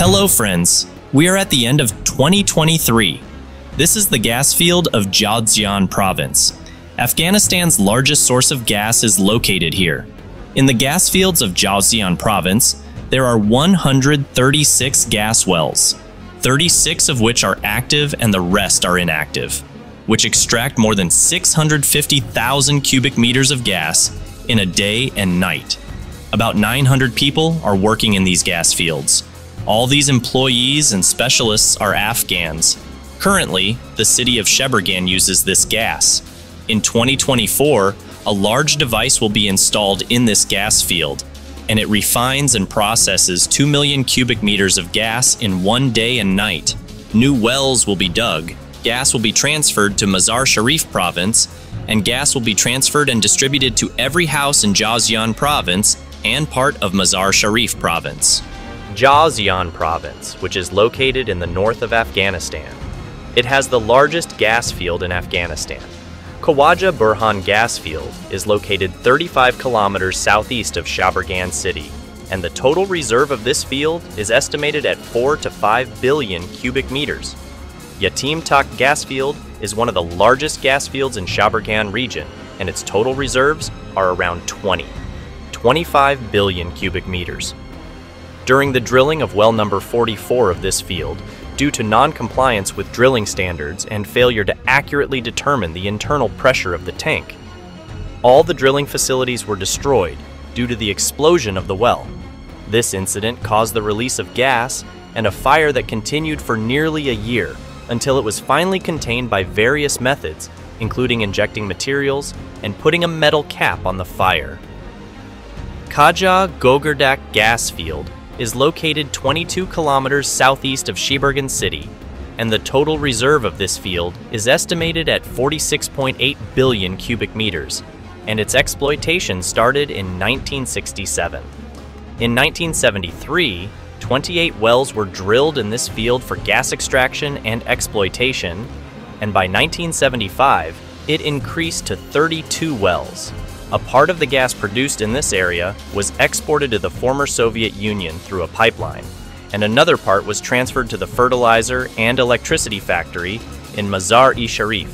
Hello, friends. We are at the end of 2023. This is the gas field of Jowzjan province. Afghanistan's largest source of gas is located here. In the gas fields of Jowzjan province, there are 136 gas wells, 36 of which are active and the rest are inactive, which extract more than 650,000 cubic meters of gas in a day and night. About 900 people are working in these gas fields. All these employees and specialists are Afghans. Currently, the city of Sheberghan uses this gas. In 2024, a large device will be installed in this gas field, and it refines and processes 2 million cubic meters of gas in one day and night. New wells will be dug, gas will be transferred to Mazar Sharif province, and gas will be transferred and distributed to every house in Jowzjan province and part of Mazar Sharif province. Jowzjan province, which is located in the north of Afghanistan. It has the largest gas field in Afghanistan. Khawaja Burhan gas field is located 35 kilometers southeast of Sheberghan city, and the total reserve of this field is estimated at 4 to 5 billion cubic meters. Yatim Tak gas field is one of the largest gas fields in Sheberghan region, and its total reserves are around 20, 25 billion cubic meters. During the drilling of well number 44 of this field, due to non-compliance with drilling standards and failure to accurately determine the internal pressure of the tank, all the drilling facilities were destroyed due to the explosion of the well. This incident caused the release of gas and a fire that continued for nearly a year until it was finally contained by various methods, including injecting materials and putting a metal cap on the fire. Kaja Gogurdak gas field is located 22 kilometers southeast of Sheberghan city, and the total reserve of this field is estimated at 46.8 billion cubic meters, and its exploitation started in 1967. In 1973, 28 wells were drilled in this field for gas extraction and exploitation, and by 1975, it increased to 32 wells. A part of the gas produced in this area was exported to the former Soviet Union through a pipeline, and another part was transferred to the fertilizer and electricity factory in Mazar-e Sharif.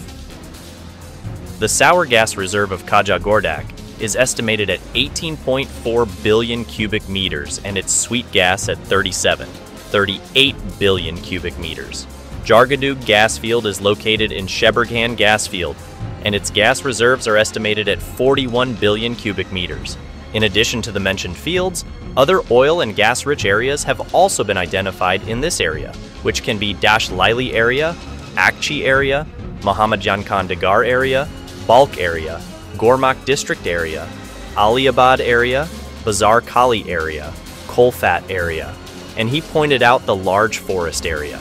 The sour gas reserve of Khaja is estimated at 18.4 billion cubic meters and its sweet gas at 37, 38 billion cubic meters. Jargadug gas field is located in Sheberghan gas field, and its gas reserves are estimated at 41 billion cubic meters. In addition to the mentioned fields, other oil and gas rich areas have also been identified in this area, which can be Dash area, Akchi area, Muhammadjan Khan area, Balkh area, Gormak district area, Aliabad area, Bazar Kali area, Kolfat area, and he pointed out the large forest area.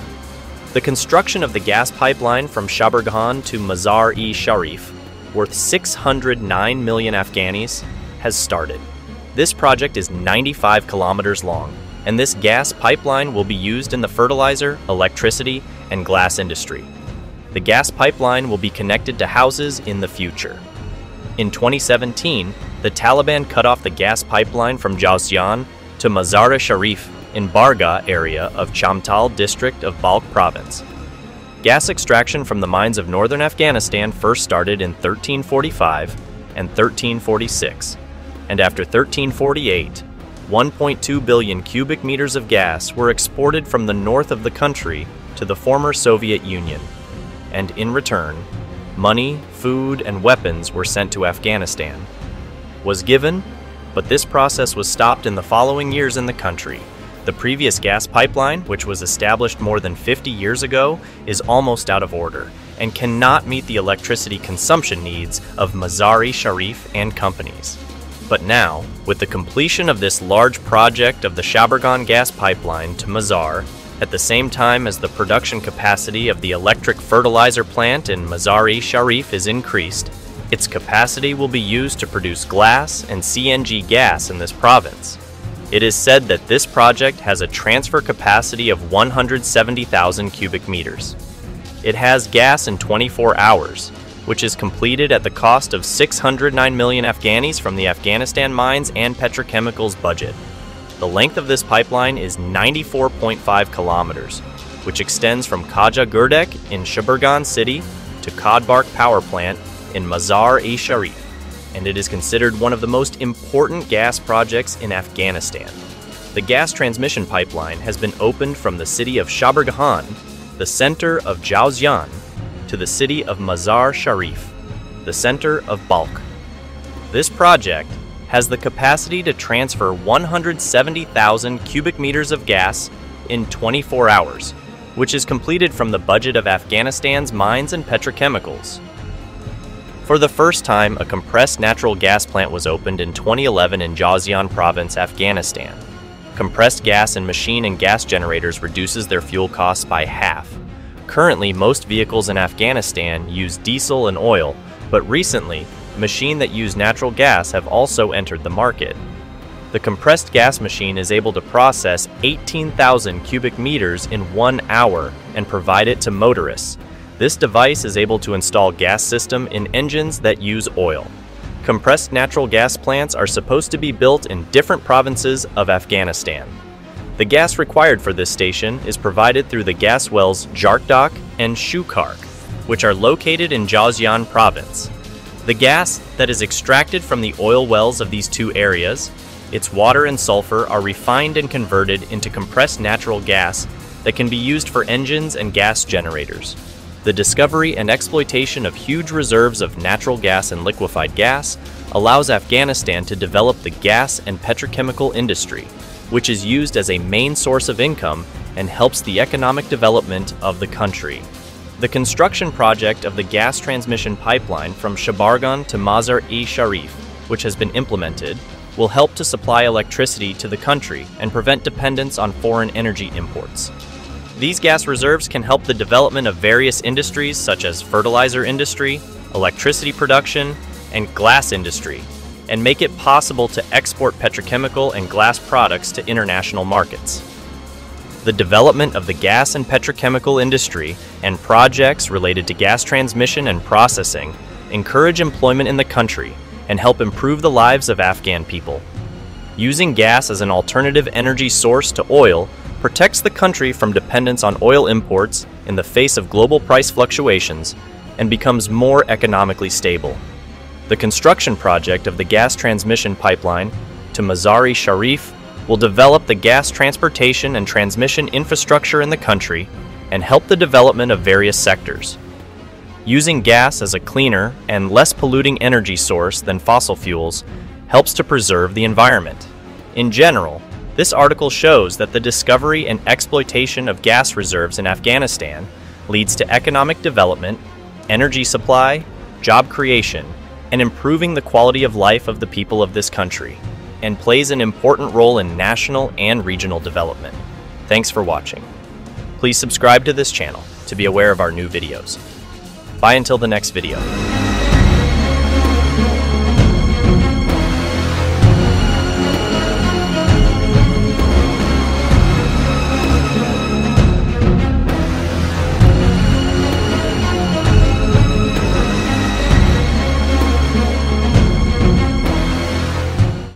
The construction of the gas pipeline from Sheberghan to Mazar-e Sharif, worth 609 million Afghanis, has started. This project is 95 kilometers long, and this gas pipeline will be used in the fertilizer, electricity, and glass industry. The gas pipeline will be connected to houses in the future. In 2017, the Taliban cut off the gas pipeline from Jowzjan to Mazar-e Sharif in Barga area of Chamtal district of Balkh province. Gas extraction from the mines of northern Afghanistan first started in 1345 and 1346, and after 1348, 1.2 billion cubic meters of gas were exported from the north of the country to the former Soviet Union, and in return, money, food, and weapons were sent to Afghanistan. Was given, but this process was stopped in the following years in the country the previous gas pipeline, which was established more than 50 years ago, is almost out of order and cannot meet the electricity consumption needs of Mazar-e Sharif and companies. But now, with the completion of this large project of the Sheberghan gas pipeline to Mazar, at the same time as the production capacity of the electric fertilizer plant in Mazar-e Sharif is increased, its capacity will be used to produce glass and CNG gas in this province. It is said that this project has a transfer capacity of 170,000 cubic meters. It has gas in 24 hours, which is completed at the cost of 609 million Afghanis from the Afghanistan mines and petrochemicals budget. The length of this pipeline is 94.5 kilometers, which extends from Khaja Gurdek in Shaburgan City to Kodbark Power Plant in Mazar-e Sharif, and it is considered one of the most important gas projects in Afghanistan. The gas transmission pipeline has been opened from the city of Shaburgan, the center of Jowzjan, to the city of Mazar Sharif, the center of Balkh. This project has the capacity to transfer 170,000 cubic meters of gas in 24 hours, which is completed from the budget of Afghanistan's mines and petrochemicals. For the first time, a compressed natural gas plant was opened in 2011 in Jowzjan province, Afghanistan. Compressed gas in machine and gas generators reduces their fuel costs by half. Currently, most vehicles in Afghanistan use diesel and oil, but recently, machine that use natural gas have also entered the market. The compressed gas machine is able to process 18,000 cubic meters in one hour and provide it to motorists. This device is able to install gas system in engines that use oil. Compressed natural gas plants are supposed to be built in different provinces of Afghanistan. The gas required for this station is provided through the gas wells Jarkdok and Shukark, which are located in Jowzjan province. The gas that is extracted from the oil wells of these two areas, its water and sulfur are refined and converted into compressed natural gas that can be used for engines and gas generators. The discovery and exploitation of huge reserves of natural gas and liquefied gas allows Afghanistan to develop the gas and petrochemical industry, which is used as a main source of income and helps the economic development of the country. The construction project of the gas transmission pipeline from Shaburgan to Mazar-e Sharif, which has been implemented, will help to supply electricity to the country and prevent dependence on foreign energy imports. These gas reserves can help the development of various industries such as fertilizer industry, electricity production, and glass industry, and make it possible to export petrochemical and glass products to international markets the development of the gas and petrochemical industry and projects related to gas transmission and processing encourage employment in the country and help improve the lives of Afghan people. Using gas as an alternative energy source to oil protects the country from dependence on oil imports in the face of global price fluctuations and becomes more economically stable. The construction project of the gas transmission pipeline to Mazar-e Sharif will develop the gas transportation and transmission infrastructure in the country and help the development of various sectors. Using gas as a cleaner and less polluting energy source than fossil fuels helps to preserve the environment. In general, this article shows that the discovery and exploitation of gas reserves in Afghanistan leads to economic development, energy supply, job creation, and improving the quality of life of the people of this country and plays an important role in national and regional development. Thanks for watching. Please subscribe to this channel to be aware of our new videos. Bye until the next video.